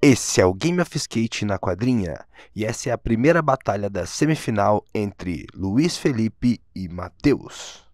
Esse é o Game of Skate na quadrinha e essa é a primeira batalha da semifinal entre Luiz Felipe e Matheus.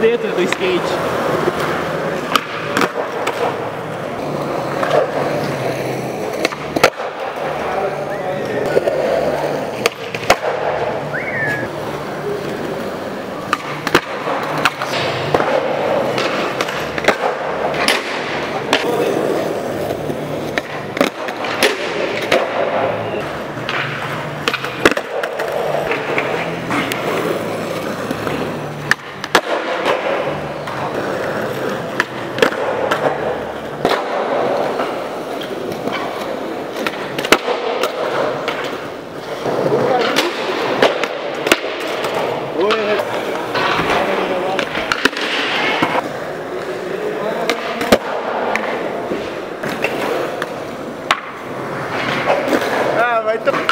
Dentro do skate. right there.